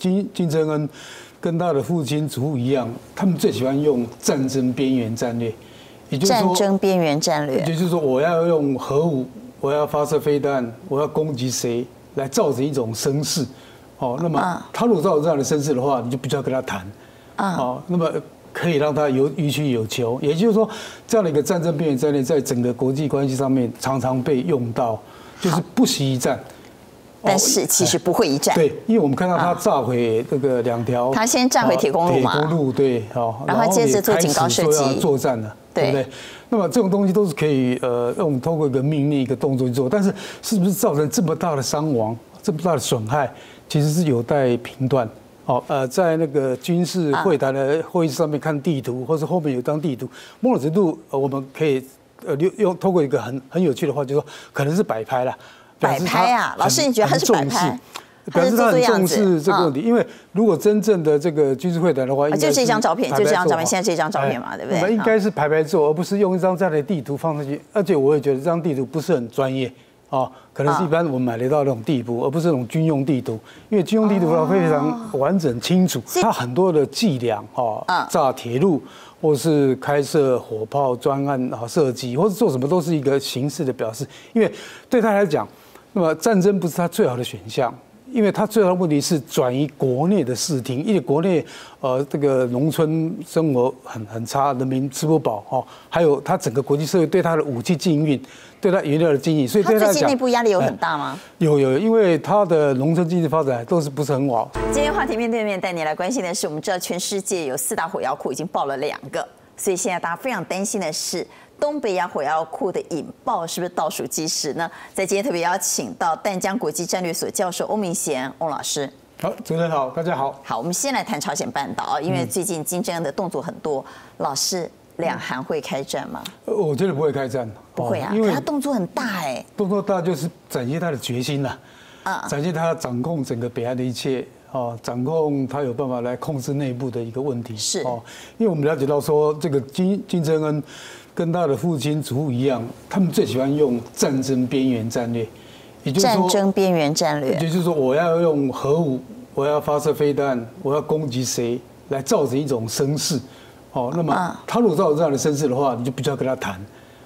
金金正恩跟他的父亲祖父一样，他们最喜欢用战争边缘战略，也就是说战争边缘战略，也就是说我要用核武，我要发射飞弹，我要攻击谁，来造成一种声势。哦，那么他如果造成这样的声势的话，你就必须要跟他谈。啊，哦，那么可以让他有予取有求，也就是说，这样的一个战争边缘战略，在整个国际关系上面常常被用到，就是不惜一战。但是其实不会一战，对，因为我们看到他炸毁这个两条，他先炸毁铁公路嘛，铁公路对，好，然后接着做警告射击作战了，对不对？那么这种东西都是可以呃我们通过一个命令一个动作去做，但是是不是造成这么大的伤亡、这么大的损害，其实是有待评断。好，呃，在那个军事会谈的会议上面看地图，或者后面有张地图，某种程度我们可以呃用用通过一个很很有趣的话，就是说可能是摆拍了。摆拍啊，老师，你觉得他是摆拍？表示他很重视这个问题，因为如果真正的这个军事会谈的话，就这张照片，就这张照片，现在这张照片嘛，对不对？应该是排排坐，而不是用一张这样的地图放上去。而且我也觉得这张地图不是很专业啊，可能是一般我们买得到那种地图，而不是那种军用地图。因为军用地图它非常完整清楚，它很多的伎俩啊，炸铁路或是开设火炮专案啊，射击或者做什么都是一个形式的表示。因为对他来讲。那么战争不是他最好的选项，因为他最大的问题是转移国内的视听，因为国内呃这个农村生活很很差，人民吃不饱哈，还有他整个国际社会对他的武器禁运，对他原料的经营，所以对他最近内部压力有很大吗？有有，因为他的农村经济发展都是不是很好。今天话题面对面带你来关心的是，我们知道全世界有四大火药库已经爆了两个，所以现在大家非常担心的是。东北亚火药库的引爆是不是倒数计时呢？在今天特别邀请到淡江国际战略所教授欧明贤欧老师。好，主持人好，大家好。好，我们先来谈朝鲜半岛因为最近金正恩的动作很多。老师，两韩会开战吗？我觉得不会开战，不会啊，因为他动作很大哎。动作大就是展现他的决心了，啊，展现他掌控整个北岸的一切，哦，掌控他有办法来控制内部的一个问题。是哦，因为我们了解到说这个金金正恩。跟他的父亲祖父一样，他们最喜欢用战争边缘战略，也就是说战争边缘战略，也就是说我要用核武，我要发射飞弹，我要攻击谁，来造成一种声势。哦，那么他如果造成这样的声势的话，你就不需要跟他谈。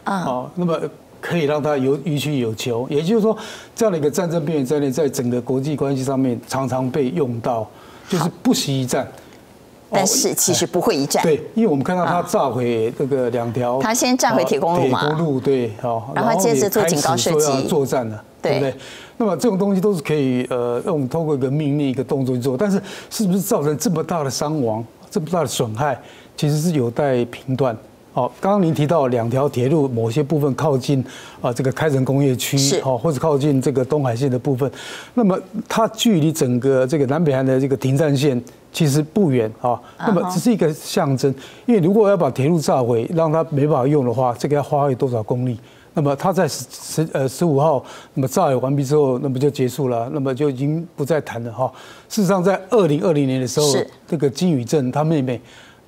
啊，那么可以让他有予取有求，也就是说这样的一个战争边缘战略，在整个国际关系上面常常被用到，就是不惜一战。但是其实不会一战，对，因为我们看到他炸毁这个两条，他先炸毁铁公路嘛，铁公路对，好，然后接着做警告射击作战了，对不对？那么这种东西都是可以呃我们通过一个命令一个动作去做，但是是不是造成这么大的伤亡、这么大的损害，其实是有待评断。好，刚刚您提到两条铁路某些部分靠近啊这个开城工业区，好，或者靠近这个东海线的部分，那么它距离整个这个南北韩的这个停战线。其实不远啊，那么只是一个象征，因为如果要把铁路炸毁，让它没办法用的话，这个要花费多少公里？那么它在十十呃十五号，那么炸毁完毕之后，那么就结束了，那么就已经不再谈了哈。事实上，在二零二零年的时候，这个金宇镇他妹妹，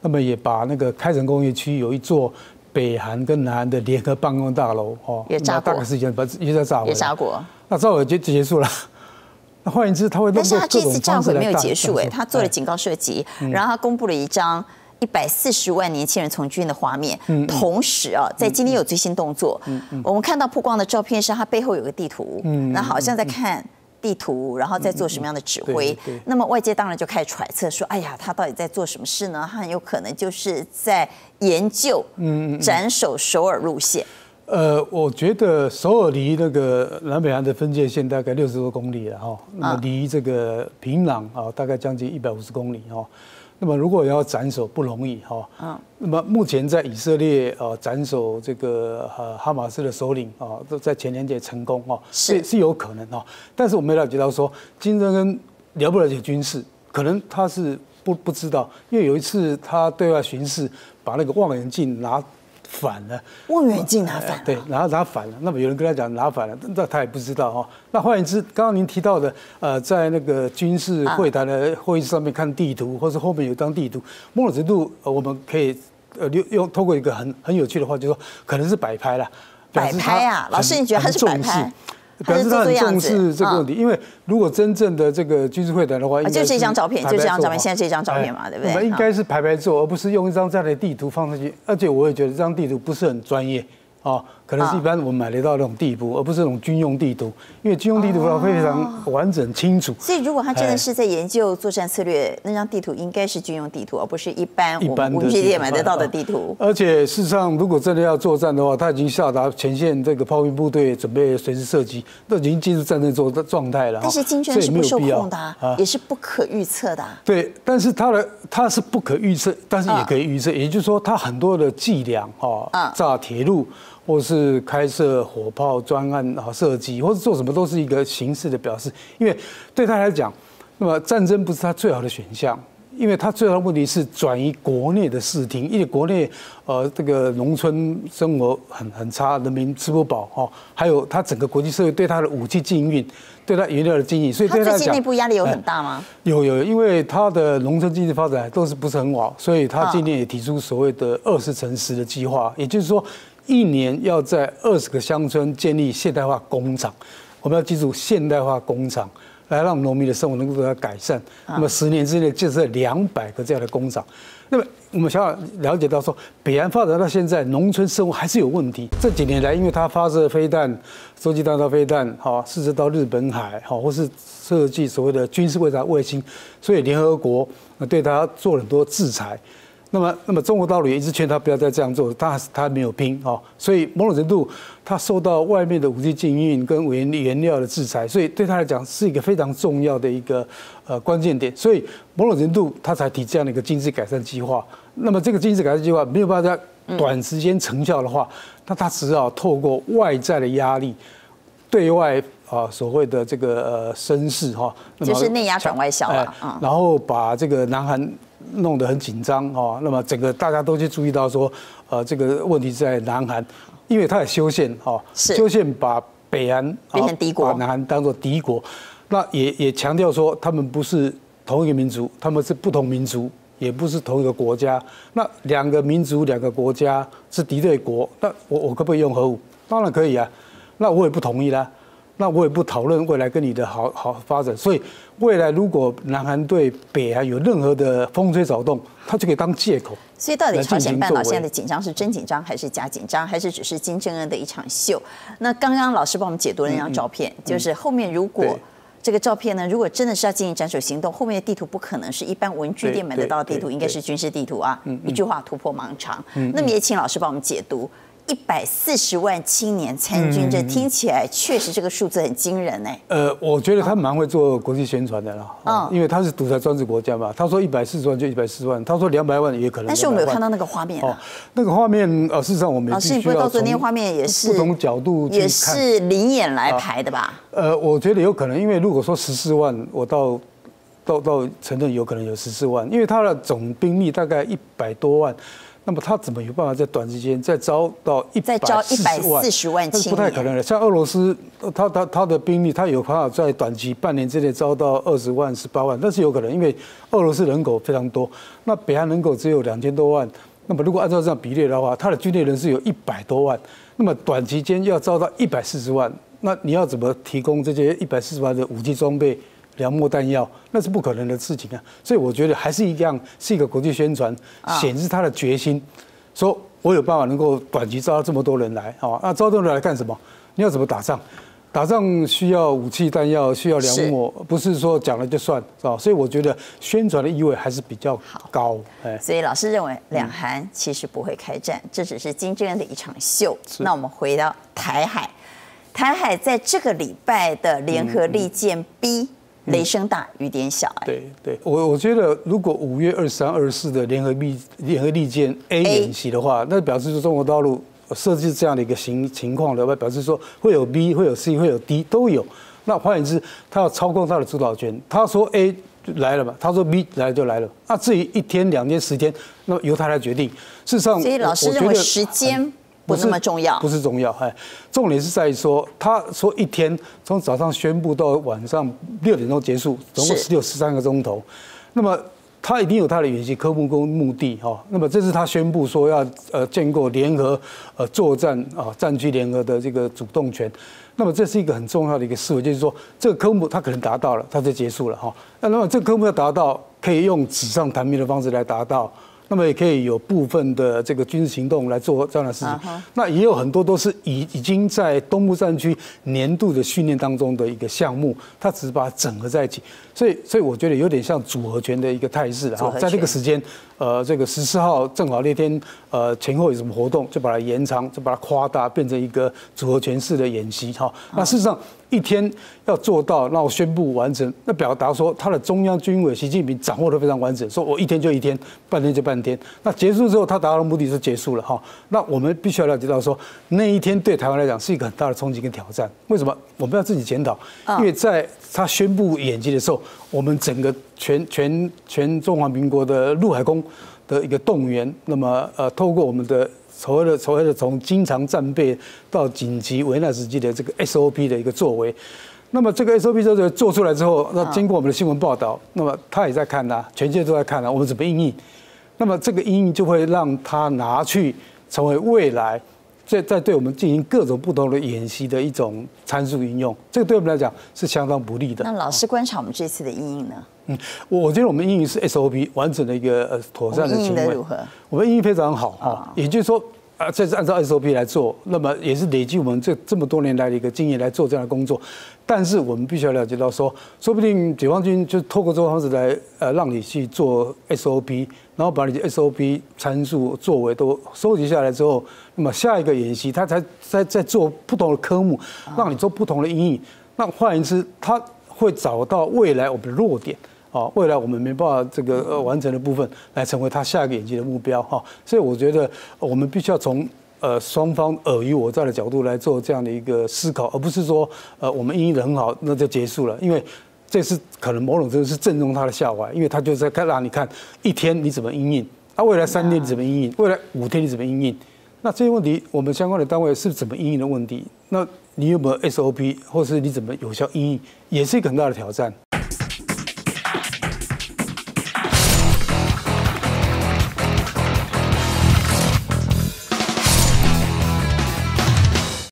那么也把那个开城工业区有一座北韩跟南韩的联合办公大楼哦，也炸过，大概时间把也在炸过，也炸过，那炸毁就结束了。那换言之，他会但是他这次炸毁没有结束哎，他做了警告射击，然后他公布了一张一百四十万年轻人从军的画面，同时啊，在今天有最新动作，我们看到曝光的照片是他背后有个地图，那好像在看地图，然后再做什么样的指挥。那么外界当然就开始揣测说，哎呀，他到底在做什么事呢？他很有可能就是在研究斩首首尔路线。呃，我觉得首尔离那个南北韩的分界线大概六十多公里了哈，那么离这个平壤啊大概将近一百五十公里哈，那么如果要斩首不容易哈，嗯，那么目前在以色列啊斩首这个呃哈马斯的首领啊都在前年也成功哈，是是有可能哈，但是我们了解到说金正恩了不了解军事，可能他是不不知道，因为有一次他对外巡视，把那个望远镜拿。反了，望远镜拿反了，对，拿拿反了。那么有人跟他讲拿反了，那他也不知道哈。那换言之，刚刚您提到的，呃，在那个军事会谈的会议上面看地图，或是后面有张地图，某种程度我们可以呃用用透过一个很很有趣的话，就是说可能是摆拍了，摆拍啊，老师你觉得他是摆拍？表示他很重视这个问题。因为如果真正的这个军事会谈的话，就是这张照片，就这张照片，现在这张照片嘛，对不对？我们应该是排排坐，而不是用一张这样的地图放上去。而且我也觉得这张地图不是很专业。啊，可能是一般我们买得到那种地图，而不是那种军用地图，因为军用地图它非常完整清楚。所以如果他真的是在研究作战策略，那张地图应该是军用地图，而不是一般我们武器店买得到的地图。而且事实上，如果真的要作战的话，他已经下达前线这个炮兵部队准备随时射击，都已经进入战争状状态了。但是金砖是不受控的，也是不可预测的。对，但是它的它是不可预测，但是也可以预测，也就是说，它很多的伎俩啊，炸铁路。或是开设火炮专案啊，射击或者做什么都是一个形式的表示，因为对他来讲，那么战争不是他最好的选项，因为他最大的问题是转移国内的视听，因为国内呃这个农村生活很很差，人民吃不饱哈，还有他整个国际社会对他的武器禁运，对他原料的经营，所以他最近内部压力有很大吗？有有，因为他的农村经济发展都是不是很好，所以他今年也提出所谓的二十乘十的计划，也就是说。一年要在二十个乡村建立现代化工厂，我们要记住现代化工厂，来让农民的生活能够得到改善。那么十年之内建设两百个这样的工厂。那么我们想要了解到说，北韩发展到现在，农村生活还是有问题。这几年来，因为它发射飞弹、洲际弹道飞弹，好，甚至到日本海，好，或是设计所谓的军事卫察卫星，所以联合国对它做了很多制裁。那么，那么中国大陆也一直劝他不要再这样做，他他没有拼哦，所以某种程度他受到外面的武器禁运跟原原料的制裁，所以对他来讲是一个非常重要的一个呃关键点，所以某种程度他才提这样的一个经济改善计划。那么这个经济改善计划没有办法在短时间成效的话，那他只好透过外在的压力，对外啊所谓的这个呃声势哈，就是内压转外销啊，然后把这个南韩。弄得很紧张哦，那么整个大家都去注意到说，呃，这个问题在南韩，因为他也修宪哦，修宪把北韩变成敌国，把南韩当做敌国，那也也强调说他们不是同一个民族，他们是不同民族，也不是同一个国家。那两个民族两个国家是敌对国，那我我可不可以用核武？当然可以啊，那我也不同意啦。那我也不讨论未来跟你的好好发展，所以未来如果南韩对北韩有任何的风吹草动，他就可以当借口。所以到底朝鲜半岛现在的紧张是真紧张还是假紧张，还是只是金正恩的一场秀？那刚刚老师帮我们解读了那张照片，就是后面如果这个照片呢，如果真的是要进行斩首行动，后面的地图不可能是一般文具店买得到的地图，应该是军事地图啊。一句话突破盲肠。那么也请老师帮我们解读。一百四十万青年参军，这听起来确实这个数字很惊人哎。呃，我觉得他蛮会做国际宣传的啦，嗯，因为他是独裁专制国家嘛。他说一百四十万就一百四十万，他说两百万也可能。但是我们有看到那个画面哦，那个画面呃，事实上我们老师你不会告诉那画面也是不同角度也是灵眼来排的吧？呃，我觉得有可能，因为如果说十四万，我到到到承认有可能有十四万，因为他的总兵力大概一百多万。那么他怎么有办法在短时间再招到一百四十万？不太可能的。像俄罗斯，他他他的兵力，他有办法在短期半年之内招到二十万、十八万，那是有可能，因为俄罗斯人口非常多。那北韩人口只有两千多万，那么如果按照这样比例的话，他的军队人数有一百多万，那么短期间要招到一百四十万，那你要怎么提供这些一百四十万的武器装备？粮秣弹药，那是不可能的事情啊！所以我觉得还是一样，是一个国际宣传，显示他的决心，说我有办法能够短期招到这么多人来啊！那招多人来干什么？你要怎么打仗？打仗需要武器弹药，需要粮秣，不是说讲了就算，是吧？所以我觉得宣传的意味还是比较高。哎，所以老师认为两韩其实不会开战，这只是金正恩的一场秀。那我们回到台海，台海在这个礼拜的联合利剑 B。雷声大雨点小，对对，我我觉得如果五月二三、二四的联合利联合利剑 A 演习的话，那表示说中国大陆设计这样的一个情情况的话，表示说会有 B、会有 C、会有 D 都有。那换言之，他要操控他的主导权。他说 A 来了嘛，他说 B 来了就来了。那至于一天、两天、十天，那由他来决定。事实上，所以老师认为时间。不那么重要，不是重要，哎，重点是在于说，他说一天从早上宣布到晚上六点钟结束，总共十六十三个钟头，那么他一定有他的演习科目跟目的哈，那么这是他宣布说要呃建构联合呃作战啊战区联合的这个主动权，那么这是一个很重要的一个思维，就是说这个科目他可能达到了，他就结束了哈。那那么这个科目要达到，可以用纸上谈兵的方式来达到。那么也可以有部分的这个军事行动来做这样的事情，那也有很多都是已已经在东部战区年度的训练当中的一个项目，它只是把它整合在一起，所以所以我觉得有点像组合拳的一个态势哈，在这个时间，呃，这个十四号正好那天，呃，前后有什么活动，就把它延长，就把它夸大，变成一个组合拳式的演习哈。那事实上。一天要做到，那我宣布完成，那表达说他的中央军委习近平掌握的非常完整，说我一天就一天，半天就半天。那结束之后，他达到的目的是结束了哈。那我们必须要了解到说，那一天对台湾来讲是一个很大的冲击跟挑战。为什么？我们要自己检讨，因为在他宣布演习的时候，我们整个全全全中华民国的陆海空的一个动员，那么呃，透过我们的。所谓的所谓的从经常战备到紧急危难时期的这个 SOP 的一个作为，那么这个 SOP 作为做出来之后，那经过我们的新闻报道，那么他也在看呐，全世界都在看呐，我们怎么应应？那么这个应应就会让他拿去成为未来在在对我们进行各种不同的演习的一种参数应用，这个对我们来讲是相当不利的。那老师观察我们这次的阴影呢？嗯，我我觉得我们英语是 SOP 完整的一个呃妥善的行为。我们英语非常好啊，也就是说啊，这是按照 SOP 来做，那么也是累积我们这这么多年来的一个经验来做这样的工作。但是我们必须要了解到说，说不定解放军就透过这种方式来呃让你去做 SOP，然后把你的 SOP 参数作为都收集下来之后，那么下一个演习他才在在做不同的科目，让你做不同的英语。那换言之，他会找到未来我们的弱点。啊，未来我们没办法这个呃完成的部分，来成为他下一个演习的目标哈。所以我觉得我们必须要从呃双方尔虞我诈的角度来做这样的一个思考，而不是说呃我们应的很好那就结束了，因为这是可能某种程度是正中他的下怀，因为他就在看让你看一天你怎么应应，那未来三天你怎么应应，未来五天你怎么应应，那这些问题我们相关的单位是怎么应应的问题，那你有没有 SOP，或是你怎么有效应应，也是一个很大的挑战。